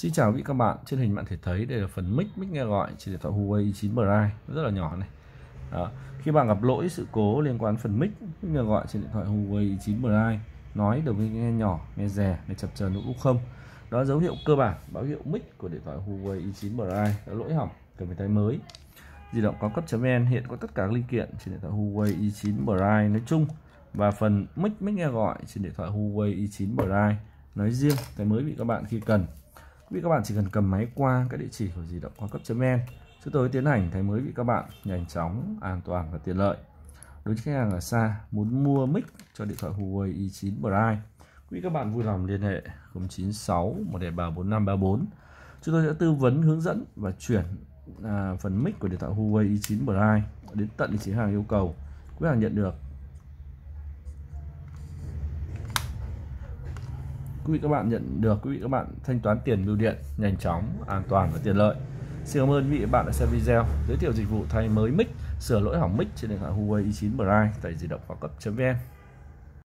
Xin chào quý vị các bạn, trên hình bạn thể thấy đây là phần mic mic nghe gọi trên điện thoại Huawei 9 Prime rất là nhỏ này. Đó. Khi bạn gặp lỗi sự cố liên quan phần mic mic nghe gọi trên điện thoại Huawei 9 Prime nói được nghe nhỏ, nghe rè, nghe chập chờn cũng không. Đó là dấu hiệu cơ bản báo hiệu mic của điện thoại Huawei i9 Prime đã lỗi hỏng cần phải thay mới. Di động cao cấp.vn hiện có tất cả các linh kiện trên điện thoại Huawei i9 Prime nói chung và phần mic mic nghe gọi trên điện thoại Huawei i9 Prime nói riêng thay mới bị các bạn khi cần vị các bạn chỉ cần cầm máy qua các địa chỉ của di động cao cấp.vn chúng tôi tiến hành thay mới vị các bạn nhanh chóng an toàn và tiện lợi. Đối với khách hàng ở xa muốn mua mic cho điện thoại Huawei i9 Prime quý các bạn vui lòng liên hệ 096 173 4534 chúng tôi sẽ tư vấn hướng dẫn và chuyển à, phần mic của điện thoại Huawei i9 Prime đến tận địa chỉ hàng yêu cầu. Quý hàng nhận được quý vị các bạn nhận được, quý vị các bạn thanh toán tiền bưu điện nhanh chóng, an toàn và tiện lợi. Xin cảm ơn quý vị bạn đã xem video giới thiệu dịch vụ thay mới mic, sửa lỗi hỏng mic trên điện thoại Huawei i9 Prime tại di động cao cấp.vn